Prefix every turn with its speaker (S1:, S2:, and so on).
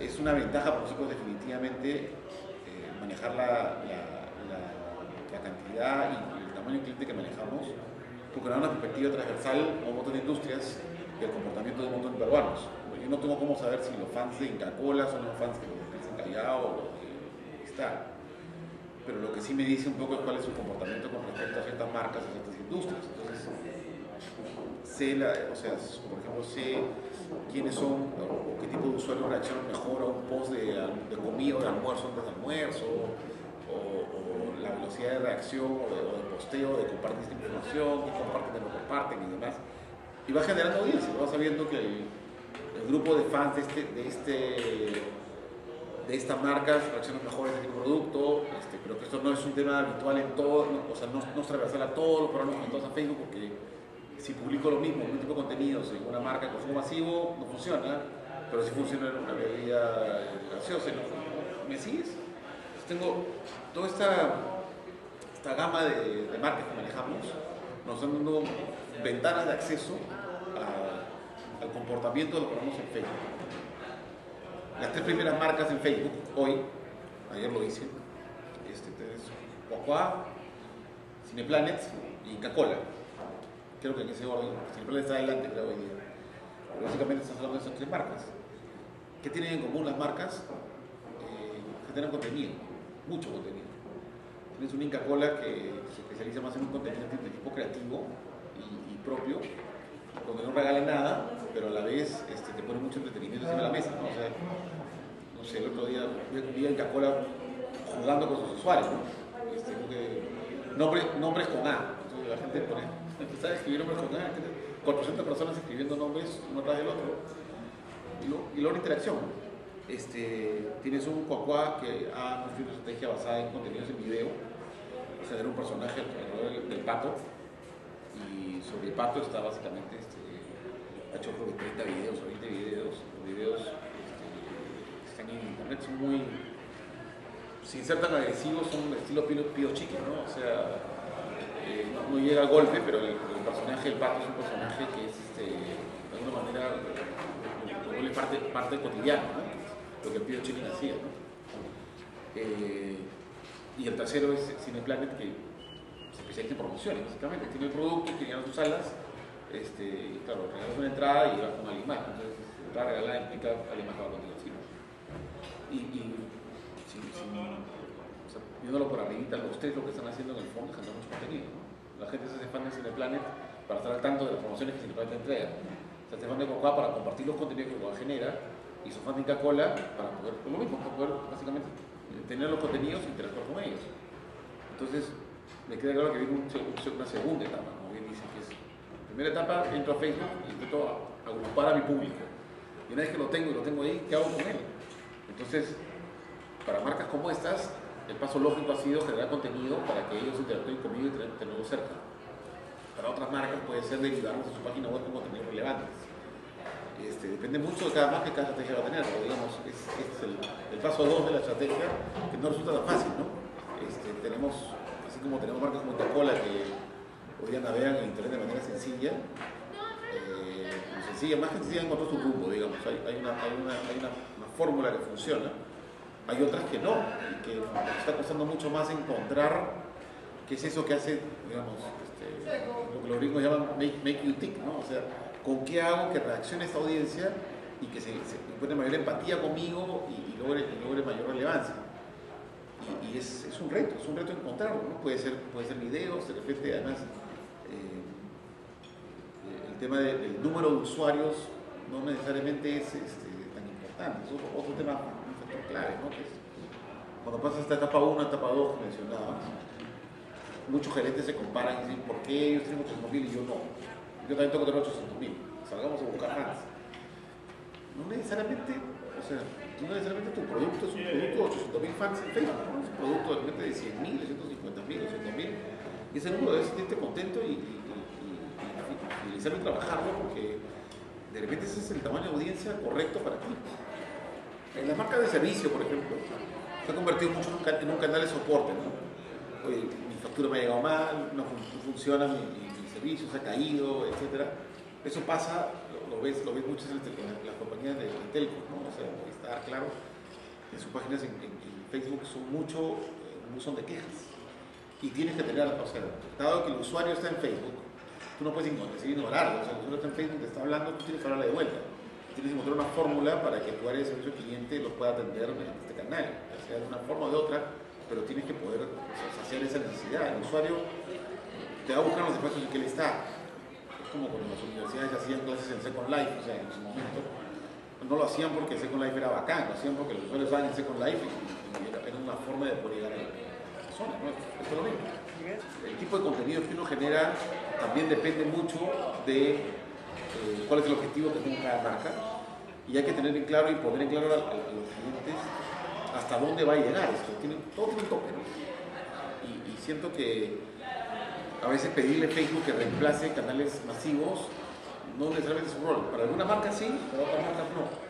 S1: es una ventaja para nosotros definitivamente eh, manejar la, la, cantidad y el tamaño cliente que manejamos, porque da una perspectiva transversal a un montón de industrias y el comportamiento de un montón de peruanos. Yo no tengo cómo saber si los fans de Inca-Cola son los fans que los de Callao o los de. Pero lo que sí me dice un poco es cuál es su comportamiento con respecto a ciertas marcas, a ciertas industrias. Sé, la, o sea, por ejemplo, sé quiénes son o qué tipo de usuarios reaccionan mejor a un post de, de comida de almuerzo antes de almuerzo, o, o, la velocidad de reacción o de, o de, posteo, de compartir esta información, qué comparten, qué no comparten y demás. Y va generando audiencia, va sabiendo que el, el grupo de fans de, este, de, este, de esta marca reacciona mejor a este producto, este, pero que esto no es un tema habitual en todo, no, o sea, no, no transversal a todos los programas conectados a Facebook porque si publico lo mismo, un tipo de contenidos en una marca de consumo masivo, no funciona, pero si funciona en una bebida graciosa. ¿no? ¿Me sigues? Tengo toda esta, esta gama de, marcas que manejamos, nos están dando ventanas de acceso al comportamiento de los programas en Facebook. Las tres primeras marcas en Facebook, hoy, ayer lo hice, este, es Cuacuá, Cineplanet y Inca-Cola creo que en ese orden, siempre está adelante, creo, hoy día. Pero básicamente estamos hablando de esas tres marcas. ¿Qué tienen en común las marcas? Eh, tienen contenido, mucho contenido. Tienes un Inca Cola que se especializa más en un contenido de tipo creativo y, y propio, donde no regala nada, pero a la vez este, te pone mucho entretenimiento encima de la mesa. ¿no? O sea, no sé, el otro día vi a Inca Cola jugando con sus usuarios, ¿no? Este, que, nombre, nombres con A. Entonces la gente pone empezar a escribir nombres con A, 400 personas escribiendo nombres uno tras del otro. Y, lo, y interacción. Este, tienes un cuacuá que ha construido una estrategia basada en contenidos en video, genera un personaje alrededor del, pato, y sobre el pato está básicamente, este, ha hecho creo que 30 videos o 20 videos, los videos este, están en internet, son muy, sin ser tan agresivos, son estilo Pio, Pio Chicken, ¿no? O sea, no, llega al golpe, pero el, el, personaje del pato es un personaje que es, este, de alguna manera, parte, parte cotidiana, ¿no? lo que el Pío Chicken hacía. ¿no? Eh, y el tercero es Cineplanet, que se especializa en promociones, básicamente. Tiene el producto, tiene sus salas, este, y claro, regalas una entrada y vas con alguien más. Entonces, entrada regalada implica alguien más que va contigo. ¿sí? Y, y viéndolo por arribita, ustedes lo que están haciendo en el fondo es generar mucho contenido. ¿no? La gente se hace fan de Cineplanet para estar al tanto de las promociones que Cineplanet entrega. Se hace fan de Coca para compartir los contenidos que Coca genera y su fan de Coca-Cola para poder, por lo mismo, para poder básicamente tener los contenidos e interactuar con ellos. Entonces, me queda claro que viene un, una segunda etapa, como bien dice, que es, primera etapa, entro a Facebook y intento agrupar a mi público. Y una vez que lo tengo y lo tengo ahí, ¿qué hago con él? Entonces, para marcas como estas, el paso lógico ha sido generar contenido para que ellos interactúen conmigo y tenerlo cerca. Para otras marcas puede ser derivarlos de su página web con contenidos relevantes. Este, depende mucho de cada marca y cada estrategia va a tener, pero digamos, es, es el, paso 2 de la estrategia que no resulta tan fácil, ¿no? Este, tenemos, así como tenemos marcas como Coca-Cola que hoy día navegan en internet de manera sencilla, eh, sencilla, más que sencilla encontrar su rumbo, digamos, hay, una fórmula que funciona, hay otras que no, y que está costando mucho más encontrar qué es eso que hace, digamos, este, lo que los gringos llaman make, you tick, ¿no? O sea, con qué hago que reaccione esta audiencia y que se, se encuentre mayor empatía conmigo y, logre, mayor relevancia. Y, es, un reto, es un reto encontrarlo, ¿no? Puede ser, puede ser videos, de repente además eh, el tema de, del número de usuarios no necesariamente es este, tan importante, es otro, otro tema, clave, ¿no? Que es, cuando pasas esta etapa 1 a etapa 2 que mencionabas, muchos gerentes se comparan y dicen, ¿por qué ellos tienen 800 mil y yo no? Yo también tengo que tener 800 mil. Salgamos a buscar más. No necesariamente, o sea, no necesariamente tu producto es un producto de 800 mil fans en Facebook, ¿no? Es un producto de repente de 100 mil, 150 mil, 200 mil. Y ese número debe sentirte contento y, y, y, y, y trabajarlo porque de repente ese es el tamaño de audiencia correcto para ti. En las marcas de servicio, por ejemplo, se ha convertido mucho en un canal de soporte, ¿no? Oye, mi factura me ha llegado mal, no, funciona mi, servicio, se ha caído, etc. Eso pasa, lo, ves, lo ves muchas en, las compañías de, telco, ¿no? O sea, está claro, en sus páginas en, Facebook son mucho, eh, son de quejas. Y tienes que tener, o sea, dado que el usuario está en Facebook, tú no puedes ignorarlo, o sea, el usuario está en Facebook, te está hablando, tú tienes que hablarle de vuelta. Tienes que encontrar una fórmula para que tu área de servicio al cliente lo pueda atender mediante este canal, sea de una forma o de otra, pero tienes que poder hacer esa necesidad. El usuario te va a buscar los espacios en que él está como cuando las universidades hacían clases en Second Life, o sea, en su momento, no lo hacían porque Second Life era bacán, lo hacían porque los usuarios estaban en Second Life y, era, una forma de poder llegar a la persona, ¿no? Esto es lo mismo. El tipo de contenido que uno genera también depende mucho de eh, cuál es el objetivo que tiene cada marca y hay que tener en claro y poner en claro a, los clientes hasta dónde va a llegar esto. Tiene, todo tiene un ¿no? y siento que a veces pedirle Facebook que reemplace canales masivos no necesariamente es un rol. Para algunas marcas sí, para otras marcas no.